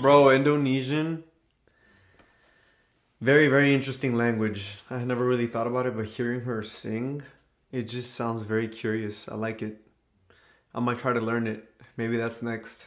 Bro, Indonesian. Very, very interesting language. I never really thought about it, but hearing her sing, it just sounds very curious. I like it. I might try to learn it. Maybe that's next.